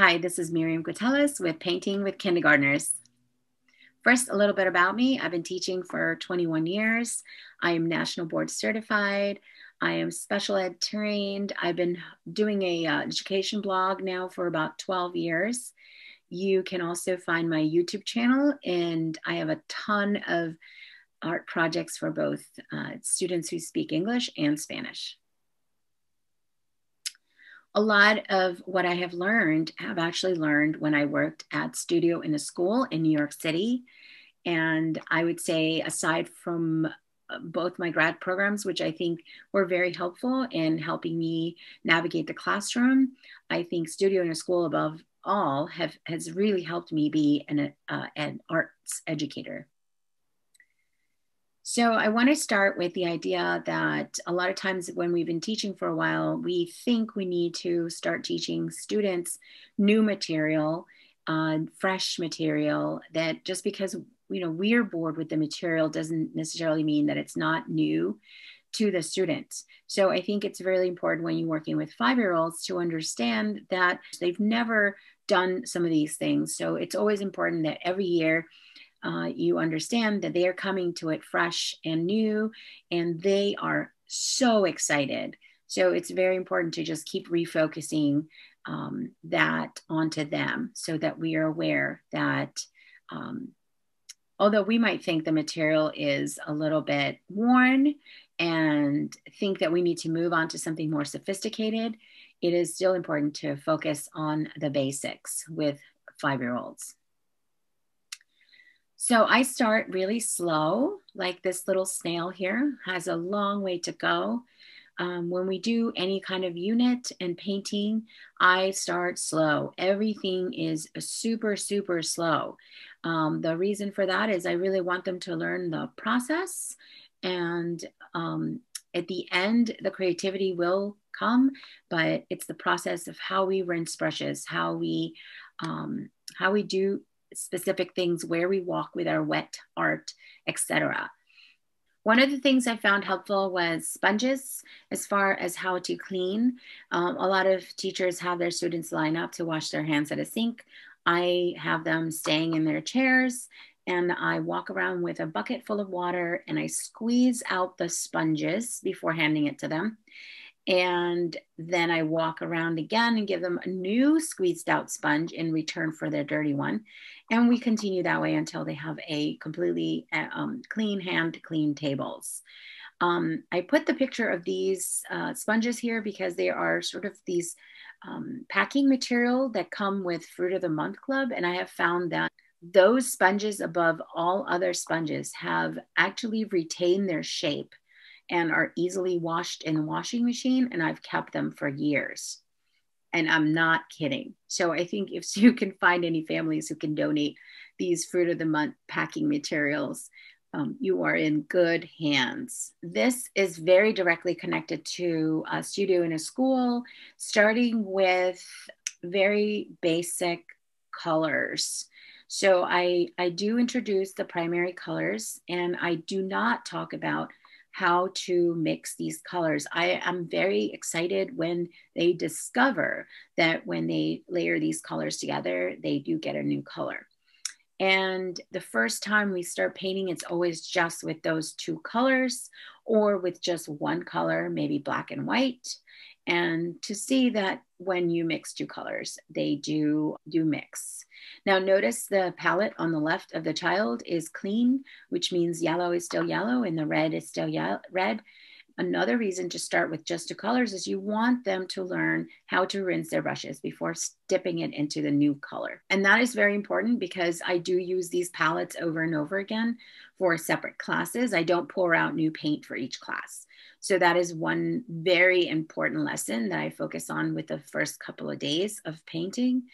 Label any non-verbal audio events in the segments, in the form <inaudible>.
Hi, this is Miriam Cutelis with Painting with Kindergartners. First, a little bit about me. I've been teaching for 21 years. I am national board certified. I am special ed trained. I've been doing a uh, education blog now for about 12 years. You can also find my YouTube channel, and I have a ton of art projects for both uh, students who speak English and Spanish a lot of what I have learned have actually learned when I worked at Studio in a School in New York City. And I would say, aside from uh, both my grad programs, which I think were very helpful in helping me navigate the classroom, I think Studio in a School, above all, have has really helped me be an, uh, an arts educator. So I want to start with the idea that a lot of times when we've been teaching for a while, we think we need to start teaching students new material, uh, fresh material. That just because you know we're bored with the material doesn't necessarily mean that it's not new to the students. So I think it's really important when you're working with five-year-olds to understand that they've never done some of these things. So it's always important that every year uh, you understand that they are coming to it fresh and new, and they are so excited. So it's very important to just keep refocusing um, that onto them so that we are aware that um, although we might think the material is a little bit worn and think that we need to move on to something more sophisticated, it is still important to focus on the basics with five year olds. So I start really slow, like this little snail here has a long way to go. Um, when we do any kind of unit and painting, I start slow. Everything is super, super slow. Um, the reason for that is I really want them to learn the process. And um, at the end, the creativity will come, but it's the process of how we rinse brushes, how we um, how we do specific things, where we walk with our wet art, etc. One of the things I found helpful was sponges as far as how to clean. Um, a lot of teachers have their students line up to wash their hands at a sink. I have them staying in their chairs and I walk around with a bucket full of water and I squeeze out the sponges before handing it to them. And then I walk around again and give them a new squeezed out sponge in return for their dirty one. And we continue that way until they have a completely uh, um, clean hand, clean tables. Um, I put the picture of these uh, sponges here because they are sort of these um, packing material that come with Fruit of the Month Club. And I have found that those sponges above all other sponges have actually retained their shape and are easily washed in a washing machine. And I've kept them for years and I'm not kidding. So I think if <laughs> you can find any families who can donate these fruit of the month packing materials, um, you are in good hands. This is very directly connected to a studio in a school, starting with very basic colors. So I, I do introduce the primary colors and I do not talk about how to mix these colors. I am very excited when they discover that when they layer these colors together, they do get a new color. And the first time we start painting, it's always just with those two colors or with just one color, maybe black and white. And to see that when you mix two colors, they do do mix. Now notice the palette on the left of the child is clean, which means yellow is still yellow and the red is still red. Another reason to start with just two colors is you want them to learn how to rinse their brushes before dipping it into the new color. And that is very important because I do use these palettes over and over again for separate classes. I don't pour out new paint for each class. So that is one very important lesson that I focus on with the first couple of days of painting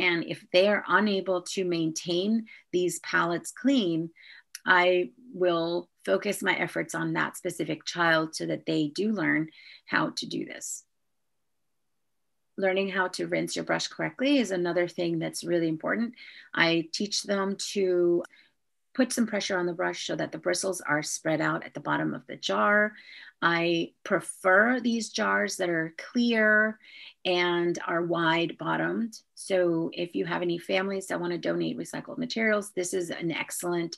and if they are unable to maintain these palettes clean, I will focus my efforts on that specific child so that they do learn how to do this. Learning how to rinse your brush correctly is another thing that's really important. I teach them to put some pressure on the brush so that the bristles are spread out at the bottom of the jar. I prefer these jars that are clear and are wide bottomed. So if you have any families that want to donate recycled materials, this is an excellent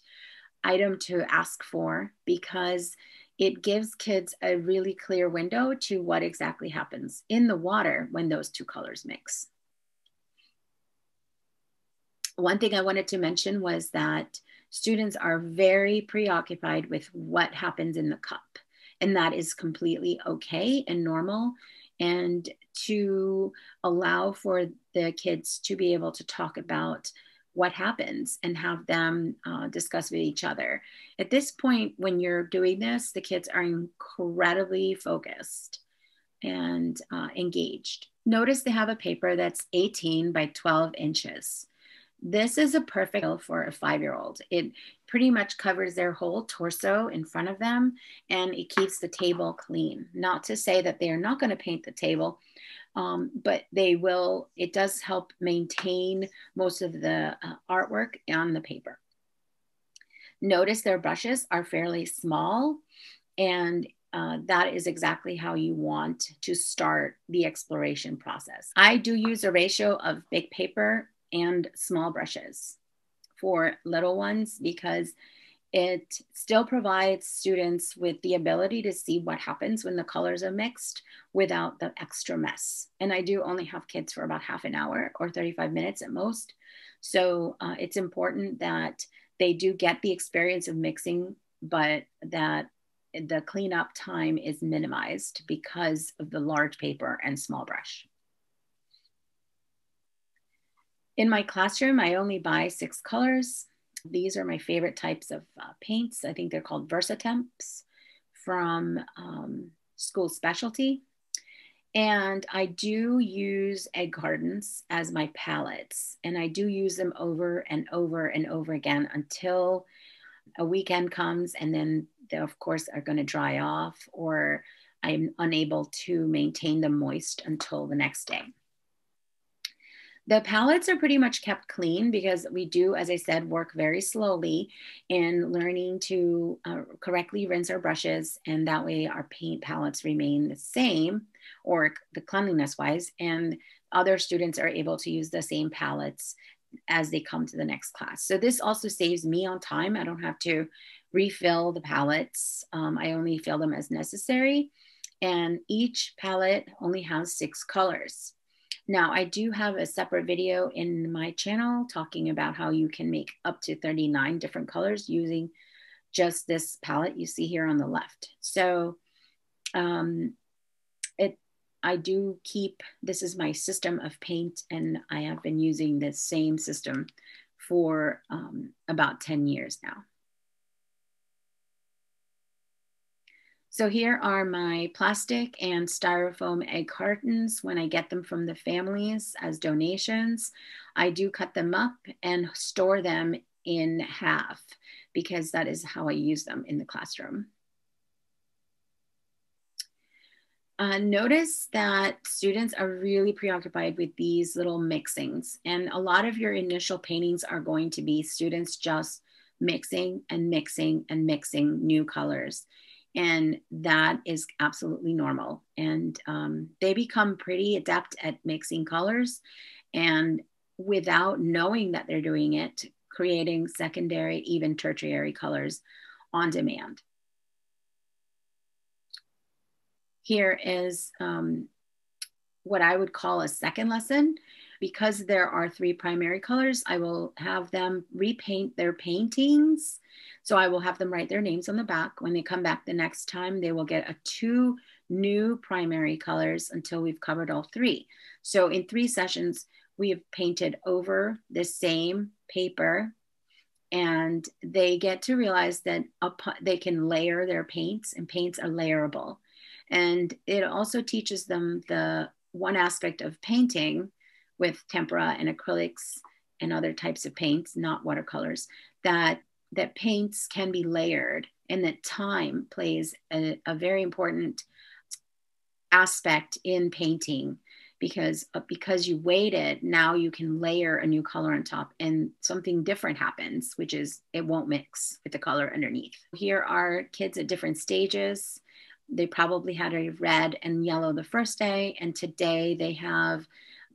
item to ask for because it gives kids a really clear window to what exactly happens in the water when those two colors mix. One thing I wanted to mention was that students are very preoccupied with what happens in the cup, and that is completely okay and normal. And to allow for the kids to be able to talk about what happens and have them uh, discuss with each other. At this point, when you're doing this, the kids are incredibly focused and uh, engaged. Notice they have a paper that's 18 by 12 inches. This is a perfect for a five year old. It pretty much covers their whole torso in front of them and it keeps the table clean. Not to say that they are not going to paint the table, um, but they will, it does help maintain most of the uh, artwork on the paper. Notice their brushes are fairly small and uh, that is exactly how you want to start the exploration process. I do use a ratio of big paper and small brushes for little ones because it still provides students with the ability to see what happens when the colors are mixed without the extra mess. And I do only have kids for about half an hour or 35 minutes at most. So uh, it's important that they do get the experience of mixing, but that the cleanup time is minimized because of the large paper and small brush. In my classroom, I only buy six colors these are my favorite types of uh, paints. I think they're called Versatemps from um, School Specialty. And I do use egg gardens as my palettes, and I do use them over and over and over again until a weekend comes, and then they, of course, are going to dry off, or I'm unable to maintain them moist until the next day. The palettes are pretty much kept clean because we do, as I said, work very slowly in learning to uh, correctly rinse our brushes. And that way our paint palettes remain the same or the cleanliness wise. And other students are able to use the same palettes as they come to the next class. So this also saves me on time. I don't have to refill the palettes. Um, I only fill them as necessary. And each palette only has six colors. Now, I do have a separate video in my channel talking about how you can make up to 39 different colors using just this palette you see here on the left. So um, it, I do keep, this is my system of paint and I have been using this same system for um, about 10 years now. So here are my plastic and styrofoam egg cartons when I get them from the families as donations. I do cut them up and store them in half because that is how I use them in the classroom. Uh, notice that students are really preoccupied with these little mixings and a lot of your initial paintings are going to be students just mixing and mixing and mixing new colors and that is absolutely normal. And um, they become pretty adept at mixing colors and without knowing that they're doing it creating secondary even tertiary colors on demand. Here is um, what i would call a second lesson because there are three primary colors i will have them repaint their paintings so I will have them write their names on the back. When they come back the next time, they will get a two new primary colors until we've covered all three. So in three sessions, we have painted over the same paper and they get to realize that they can layer their paints and paints are layerable. And it also teaches them the one aspect of painting with tempera and acrylics and other types of paints, not watercolors, that that paints can be layered and that time plays a, a very important aspect in painting because uh, because you waited now you can layer a new color on top and something different happens which is it won't mix with the color underneath. Here are kids at different stages. They probably had a red and yellow the first day, and today they have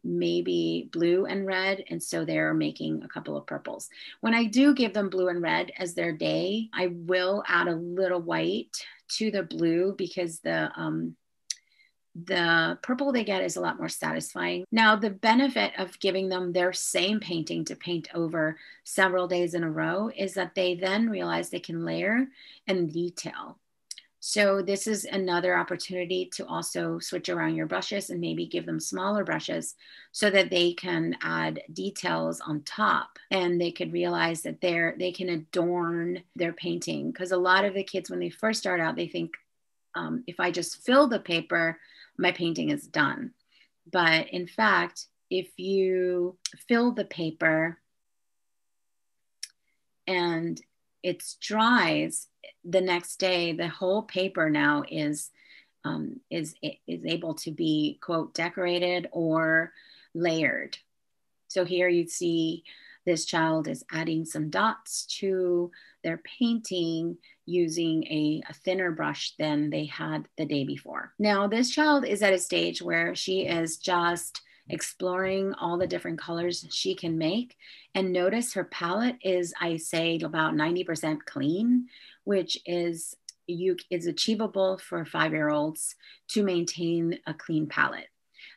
maybe blue and red. And so they're making a couple of purples. When I do give them blue and red as their day, I will add a little white to the blue because the um, the purple they get is a lot more satisfying. Now, the benefit of giving them their same painting to paint over several days in a row is that they then realize they can layer and detail. So this is another opportunity to also switch around your brushes and maybe give them smaller brushes so that they can add details on top and they could realize that they're they can adorn their painting because a lot of the kids when they first start out they think um, if I just fill the paper my painting is done. But in fact, if you fill the paper and it dries the next day, the whole paper now is um, is is able to be quote decorated or layered. So here you see this child is adding some dots to their painting using a, a, thinner brush than they had the day before. Now, this child is at a stage where she is just exploring all the different colors she can make. And notice her palette is, I say, about 90% clean, which is you is achievable for five year olds to maintain a clean palette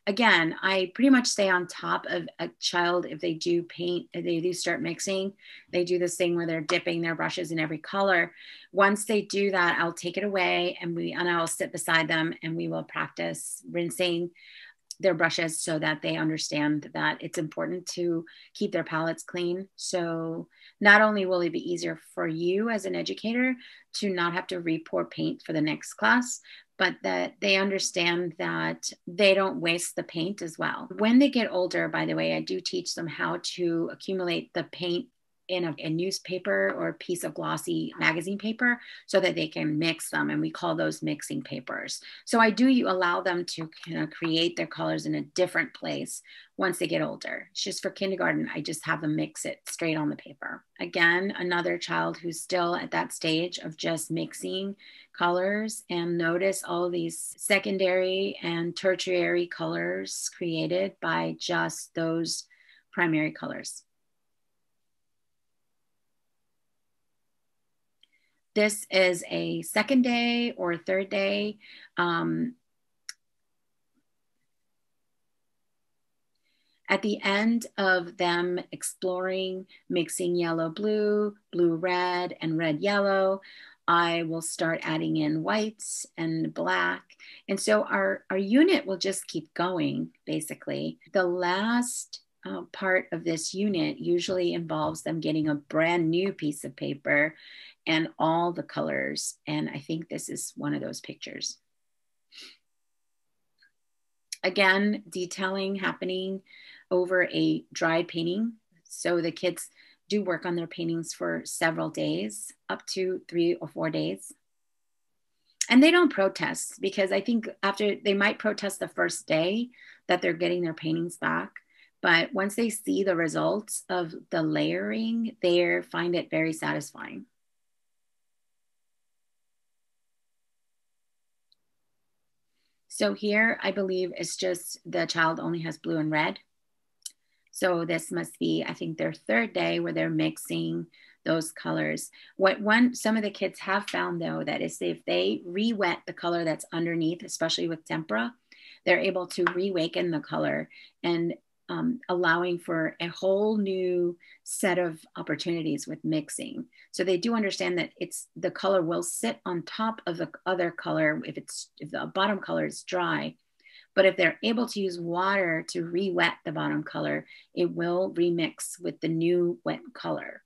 again, I pretty much stay on top of a child if they do paint, if they do start mixing. They do this thing where they're dipping their brushes in every color. Once they do that, I'll take it away and we and I'll sit beside them and we will practice rinsing their brushes so that they understand that it's important to keep their palettes clean. So not only will it be easier for you as an educator to not have to re-pour paint for the next class, but that they understand that they don't waste the paint as well. When they get older, by the way, I do teach them how to accumulate the paint in a, a, newspaper or a piece of glossy magazine paper so that they can mix them. And we call those mixing papers. So I do you allow them to kind of create their colors in a different place once they get older. It's just for kindergarten, I just have them mix it straight on the paper. Again, another child who's still at that stage of just mixing colors and notice all these secondary and tertiary colors created by just those primary colors. This is a second day or third day. Um, at the end of them exploring mixing yellow blue, blue red, and red yellow, I will start adding in whites and black. And so our, our unit will just keep going, basically. The last uh, part of this unit usually involves them getting a brand new piece of paper and all the colors. And I think this is one of those pictures. Again, detailing happening over a dry painting. So the kids do work on their paintings for several days, up to three or four days. And they don't protest because I think after they might protest the first day that they're getting their paintings back. But once they see the results of the layering, they find it very satisfying. So here, I believe it's just the child only has blue and red. So this must be, I think, their third day where they're mixing those colors. What one some of the kids have found though that is if they re-wet the color that's underneath, especially with tempera, they're able to reawaken the color and um, allowing for a whole new set of opportunities with mixing. So they do understand that it's the color will sit on top of the other color if it's if the bottom color is dry. But if they're able to use water to re-wet the bottom color, it will remix with the new wet color.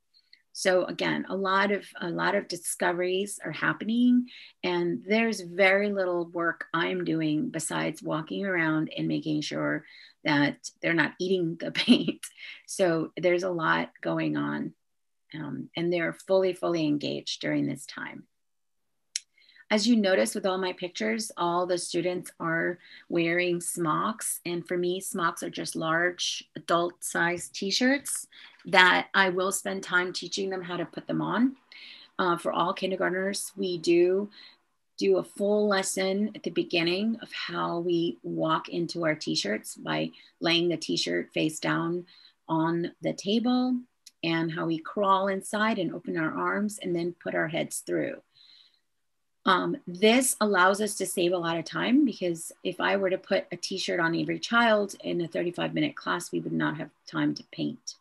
So again, a lot of a lot of discoveries are happening, and there's very little work I'm doing besides walking around and making sure that they're not eating the <laughs> paint. So there's a lot going on. Um, and they're fully, fully engaged during this time. As you notice with all my pictures, all the students are wearing smocks. And for me, smocks are just large adult size t-shirts that I will spend time teaching them how to put them on. Uh, for all kindergartners, we do do a full lesson at the beginning of how we walk into our t-shirts by laying the t-shirt face down on the table and how we crawl inside and open our arms and then put our heads through. Um, this allows us to save a lot of time because if I were to put a t-shirt on every child in a 35 minute class, we would not have time to paint.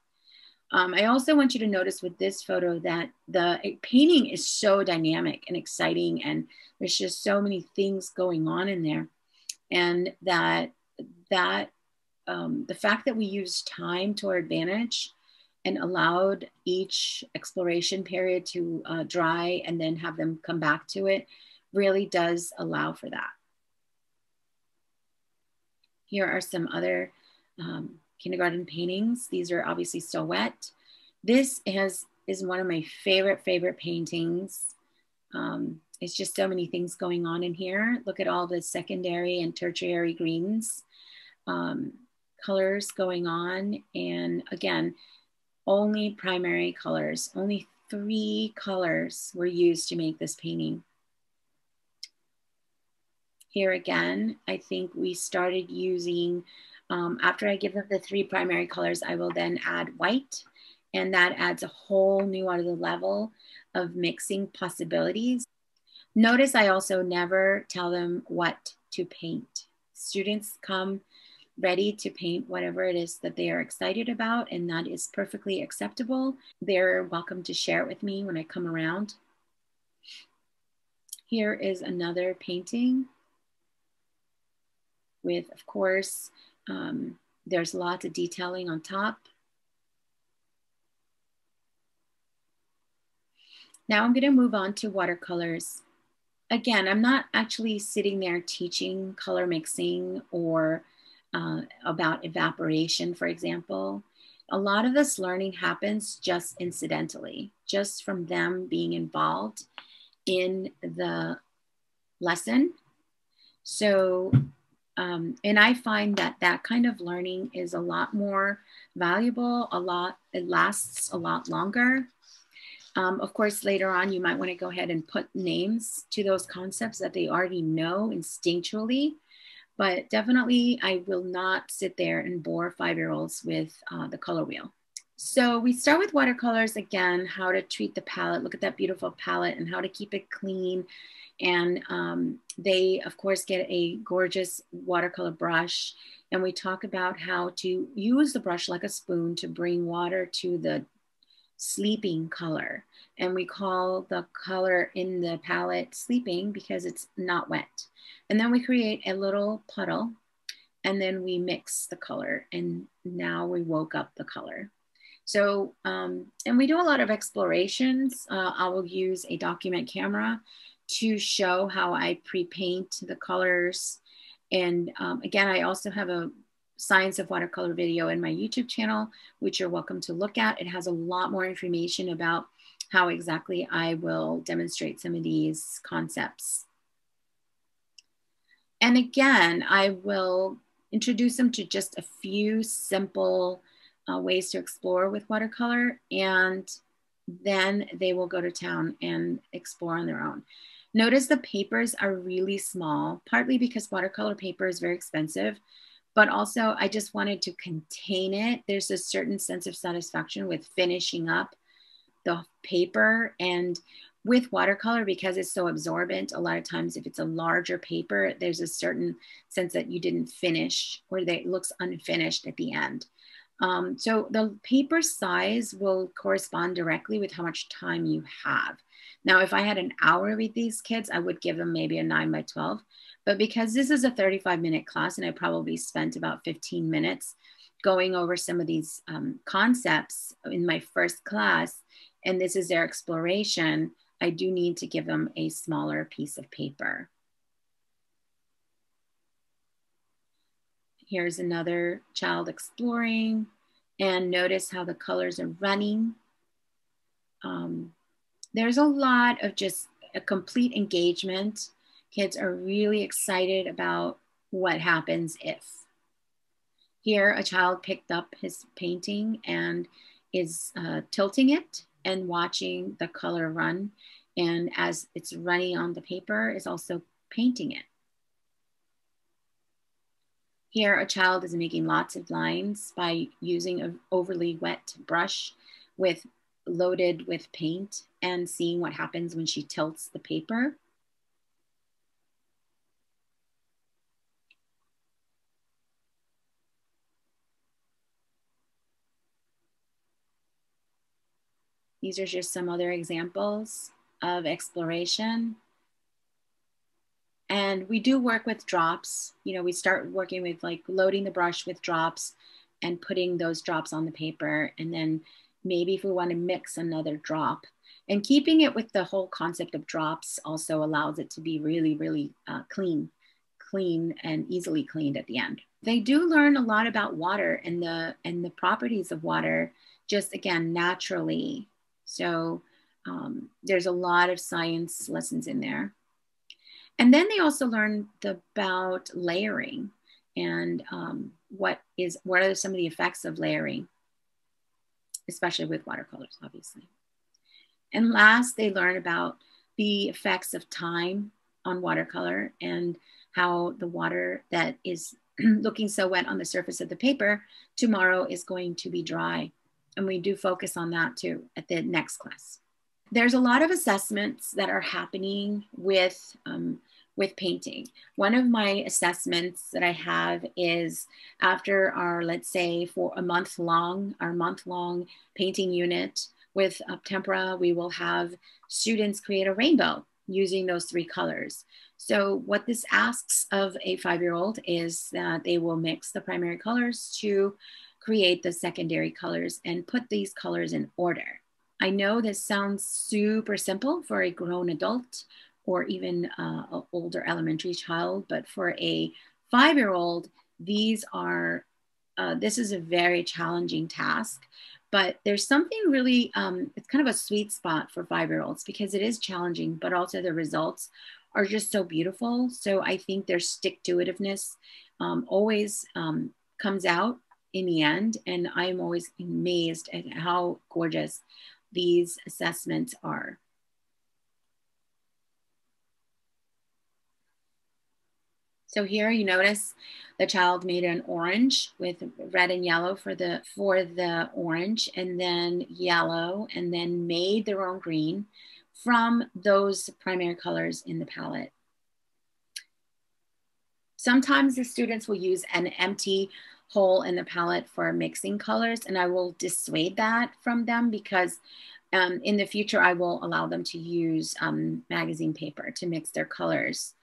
Um, I also want you to notice with this photo that the painting is so dynamic and exciting and there's just so many things going on in there. And that, that um, the fact that we use time to our advantage and allowed each exploration period to uh, dry and then have them come back to it really does allow for that. Here are some other um, kindergarten paintings. These are obviously still wet. This has, is one of my favorite, favorite paintings. Um, it's just so many things going on in here. Look at all the secondary and tertiary greens, um, colors going on. And again, only primary colors, only three colors were used to make this painting. Here again, I think we started using um, after I give them the three primary colors, I will then add white and that adds a whole new other level of mixing possibilities. Notice I also never tell them what to paint. Students come ready to paint whatever it is that they are excited about, and that is perfectly acceptable. They're welcome to share it with me when I come around. Here is another painting with, of course, um, there's lots of detailing on top. Now I'm going to move on to watercolors. Again, I'm not actually sitting there teaching color mixing or uh, about evaporation, for example. A lot of this learning happens just incidentally, just from them being involved in the lesson. So um, and I find that that kind of learning is a lot more valuable, a lot, it lasts a lot longer. Um, of course, later on, you might want to go ahead and put names to those concepts that they already know instinctually. But definitely, I will not sit there and bore five year olds with uh, the color wheel. So we start with watercolors again, how to treat the palette. Look at that beautiful palette and how to keep it clean and um, they, of course, get a gorgeous watercolor brush. And we talk about how to use the brush like a spoon to bring water to the sleeping color. And we call the color in the palette sleeping because it's not wet. And then we create a little puddle and then we mix the color and now we woke up the color. So, um, and we do a lot of explorations. Uh, I will use a document camera to show how I pre-paint the colors. And um, again, I also have a Science of Watercolor video in my YouTube channel, which you're welcome to look at. It has a lot more information about how exactly I will demonstrate some of these concepts. And again, I will introduce them to just a few simple uh, ways to explore with watercolor and then they will go to town and explore on their own. Notice the papers are really small, partly because watercolor paper is very expensive, but also I just wanted to contain it. There's a certain sense of satisfaction with finishing up the paper and with watercolor because it's so absorbent a lot of times if it's a larger paper there's a certain sense that you didn't finish or that it looks unfinished at the end um, so the paper size will correspond directly with how much time you have now, if I had an hour with these kids, I would give them maybe a 9 by 12. But because this is a 35 minute class and I probably spent about 15 minutes going over some of these um, concepts in my first class, and this is their exploration, I do need to give them a smaller piece of paper. Here's another child exploring and notice how the colors are running. Um, there's a lot of just a complete engagement. Kids are really excited about what happens if. Here, a child picked up his painting and is uh, tilting it and watching the color run. And as it's running on the paper, is also painting it. Here, a child is making lots of lines by using an overly wet brush with loaded with paint and seeing what happens when she tilts the paper. These are just some other examples of exploration. And we do work with drops. You know, we start working with like loading the brush with drops and putting those drops on the paper. And then maybe if we want to mix another drop and keeping it with the whole concept of drops also allows it to be really, really uh, clean, clean and easily cleaned at the end. They do learn a lot about water and the and the properties of water just again naturally so um, there's a lot of science lessons in there. And then they also learn about layering and um, what is what are some of the effects of layering, especially with watercolors, obviously. And last, they learn about the effects of time on watercolor and how the water that is <clears throat> looking so wet on the surface of the paper tomorrow is going to be dry and we do focus on that too at the next class. There's a lot of assessments that are happening with um, with painting. One of my assessments that I have is after our, let's say, for a month long, our month long painting unit with tempera, we will have students create a rainbow using those three colors. So what this asks of a five-year-old is that they will mix the primary colors to create the secondary colors and put these colors in order. I know this sounds super simple for a grown adult or even uh, an older elementary child, but for a five-year-old, these are, uh, this is a very challenging task, but there's something really, um, it's kind of a sweet spot for five-year-olds because it is challenging, but also the results are just so beautiful. So I think their stick-to-itiveness um, always um, comes out in the end. And I'm always amazed at how gorgeous these assessments are. So here you notice the child made an orange with red and yellow for the for the orange and then yellow and then made their own green from those primary colors in the palette. Sometimes the students will use an empty hole in the palette for mixing colors and I will dissuade that from them because um, in the future I will allow them to use um, magazine paper to mix their colors.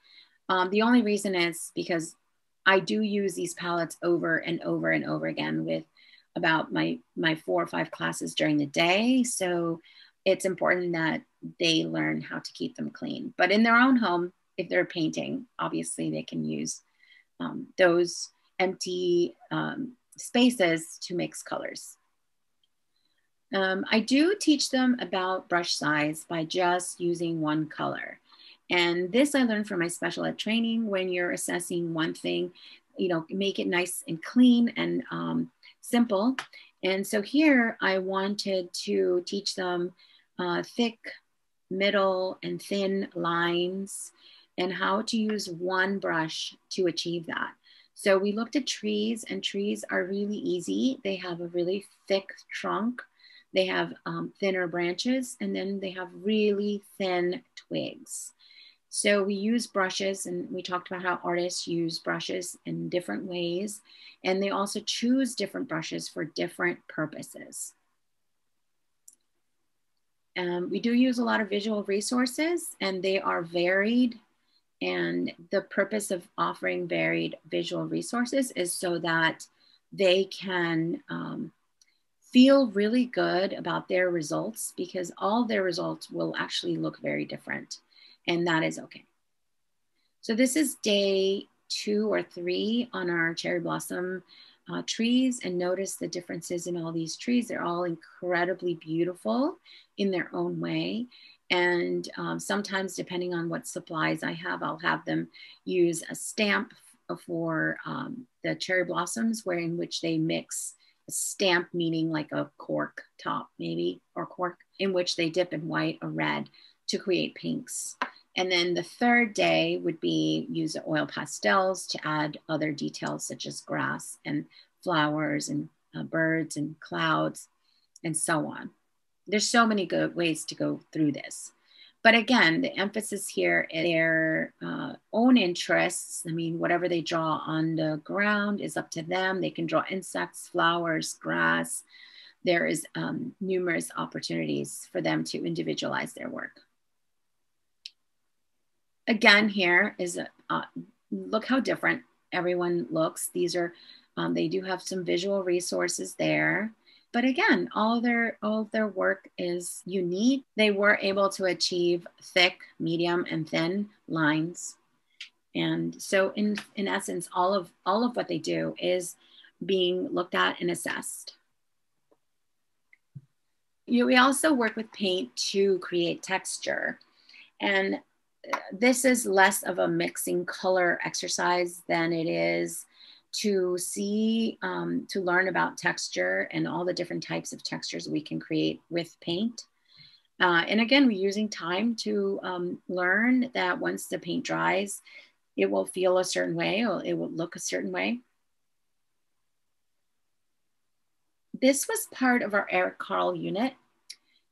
Um, the only reason is because I do use these palettes over and over and over again with about my, my four or five classes during the day. So it's important that they learn how to keep them clean. But in their own home, if they're painting, obviously they can use um, those empty um, spaces to mix colors. Um, I do teach them about brush size by just using one color. And this I learned from my special ed training when you're assessing one thing, you know, make it nice and clean and um, simple. And so here I wanted to teach them uh, thick, middle, and thin lines and how to use one brush to achieve that. So we looked at trees, and trees are really easy. They have a really thick trunk, they have um, thinner branches, and then they have really thin twigs. So we use brushes, and we talked about how artists use brushes in different ways, and they also choose different brushes for different purposes. Um, we do use a lot of visual resources, and they are varied and the purpose of offering varied visual resources is so that they can um, feel really good about their results because all their results will actually look very different, and that is okay. So, this is day two or three on our cherry blossom uh, trees, and notice the differences in all these trees. They're all incredibly beautiful in their own way. And um, sometimes, depending on what supplies I have, I'll have them use a stamp for um, the cherry blossoms, where in which they mix a stamp, meaning like a cork top, maybe, or cork, in which they dip in white or red. to create pinks. And then the third day would be use oil pastels to add other details such as grass and flowers and uh, birds and clouds and so on. There's so many good ways to go through this. But again, the emphasis here their uh, own interests. I mean, whatever they draw on the ground is up to them. They can draw insects, flowers, grass. There is um, numerous opportunities for them to individualize their work. Again, here is, a, uh, look how different everyone looks. These are, um, they do have some visual resources there but again all their all their work is unique. They were able to achieve thick medium and thin lines. And so in in essence all of all of what they do is being looked at and assessed. You, we also work with paint to create texture. And this is less of a mixing color exercise than it is to see, um, to learn about texture and all the different types of textures we can create with paint. Uh, and again, we're using time to um, learn that once the paint dries, it will feel a certain way or it will look a certain way. This was part of our Eric Carle unit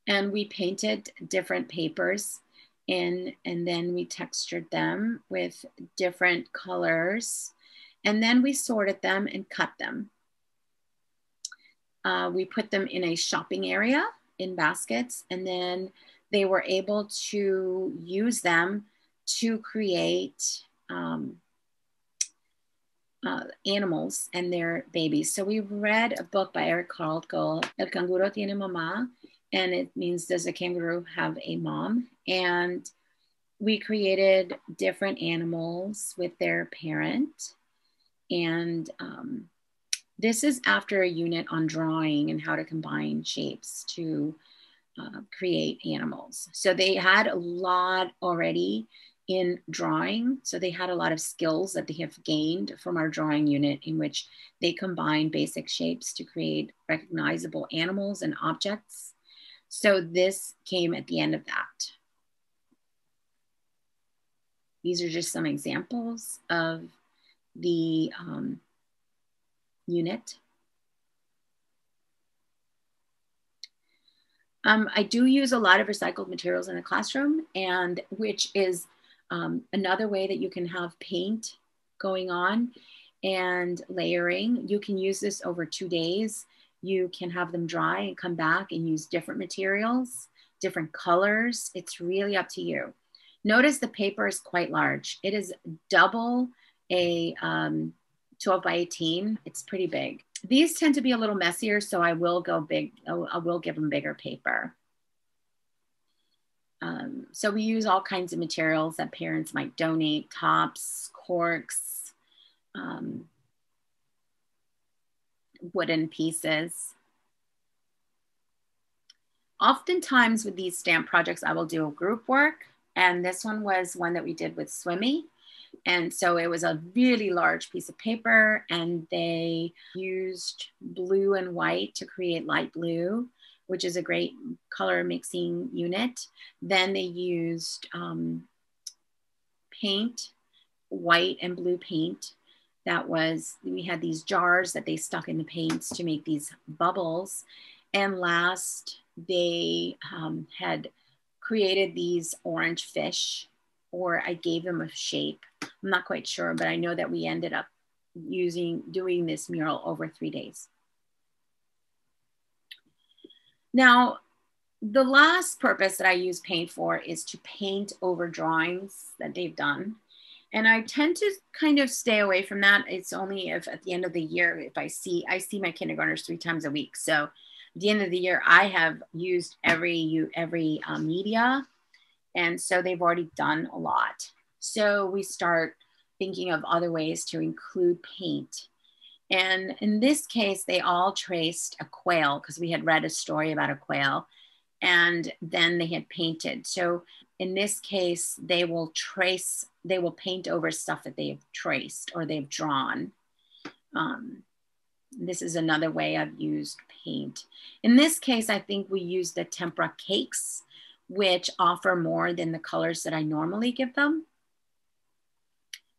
and we painted different papers in and then we textured them with different colors and then we sorted them and cut them. Uh, we put them in a shopping area in baskets, and then they were able to use them to create um, uh, animals and their babies. So we read a book by Eric Carle called El Canguro Tiene Mamá, and it means Does a Kangaroo Have a Mom? And we created different animals with their parent. And um, this is after a unit on drawing and how to combine shapes to uh, create animals. So they had a lot already in drawing. So they had a lot of skills that they have gained from our drawing unit in which they combine basic shapes to create recognizable animals and objects. So this came at the end of that. These are just some examples of the um, unit. Um, I do use a lot of recycled materials in the classroom, and which is um, another way that you can have paint going on and layering. You can use this over two days. You can have them dry and come back and use different materials, different colors. It's really up to you. Notice the paper is quite large. It is double a um, 12 by 18. It's pretty big. These tend to be a little messier, so I will go big. I will give them bigger paper. Um, so we use all kinds of materials that parents might donate, tops, corks, um, wooden pieces. Oftentimes with these stamp projects, I will do a group work. And this one was one that we did with Swimmy. And so it was a really large piece of paper, and they used blue and white to create light blue, which is a great color mixing unit. Then they used um, paint, white and blue paint. That was, we had these jars that they stuck in the paints to make these bubbles. And last, they um, had created these orange fish or I gave them a shape. I'm not quite sure, but I know that we ended up using doing this mural over three days. Now, the last purpose that I use paint for is to paint over drawings that they've done. And I tend to kind of stay away from that. It's only if at the end of the year, if I see, I see my kindergartners three times a week. So at the end of the year, I have used every, every uh, media and so they've already done a lot. So we start thinking of other ways to include paint. And in this case, they all traced a quail because we had read a story about a quail and then they had painted. So in this case, they will trace, they will paint over stuff that they've traced or they've drawn. Um, this is another way I've used paint. In this case, I think we used the tempera cakes which offer more than the colors that I normally give them.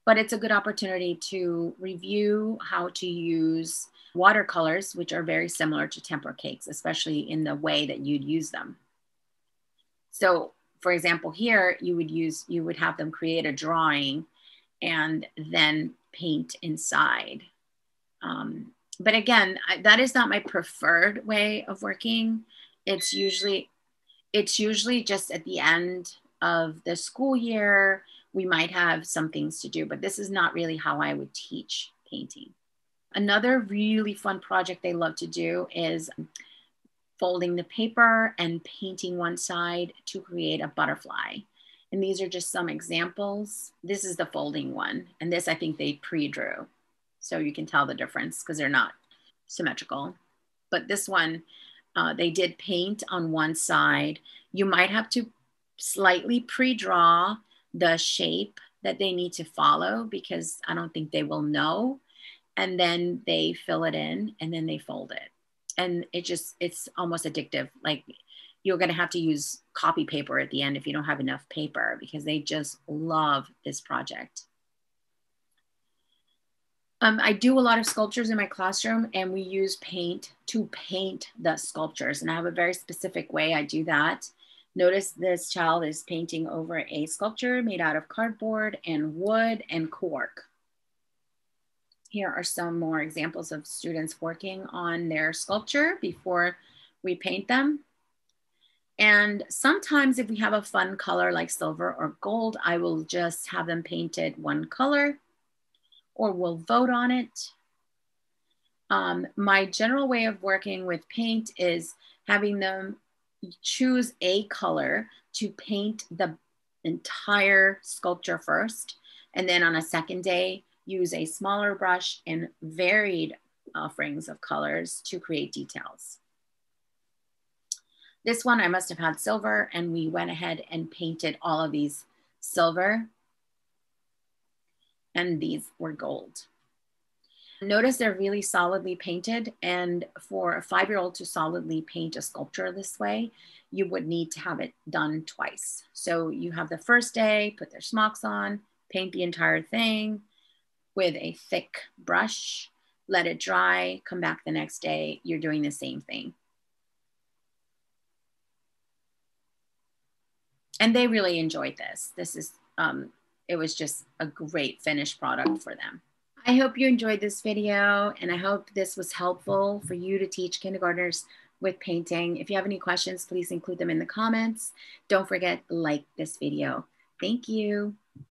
But it's a good opportunity to review how to use watercolors, which are very similar to tempera cakes, especially in the way that you'd use them. So for example, here you would use, you would have them create a drawing and then paint inside. Um, but again, I, that is not my preferred way of working. It's usually, it's usually just at the end of the school year, we might have some things to do, but this is not really how I would teach painting. Another really fun project they love to do is folding the paper and painting one side to create a butterfly. And these are just some examples. This is the folding one. And this I think they pre-drew. So you can tell the difference because they're not symmetrical. But this one, uh, they did paint on one side. You might have to slightly pre-draw the shape that they need to follow because I don't think they will know. And then they fill it in and then they fold it and it just it's almost addictive like you're going to have to use copy paper at the end if you don't have enough paper because they just love this project um, I do a lot of sculptures in my classroom and we use paint to paint the sculptures. And I have a very specific way I do that. Notice this child is painting over a sculpture made out of cardboard and wood and cork. Here are some more examples of students working on their sculpture before we paint them. And sometimes if we have a fun color like silver or gold, I will just have them painted one color or we'll vote on it. Um, my general way of working with paint is having them choose a color to paint the entire sculpture first. And then on a second day, use a smaller brush and varied offerings of colors to create details. This one I must have had silver and we went ahead and painted all of these silver and these were gold. Notice they're really solidly painted and for a five-year-old to solidly paint a sculpture this way, you would need to have it done twice. So you have the first day, put their smocks on, paint the entire thing, with a thick brush, let it dry, come back the next day, you're doing the same thing. And they really enjoyed this. This is, um, it was just a great finished product for them. I hope you enjoyed this video and I hope this was helpful for you to teach kindergartners with painting. If you have any questions, please include them in the comments. Don't forget, like this video. Thank you.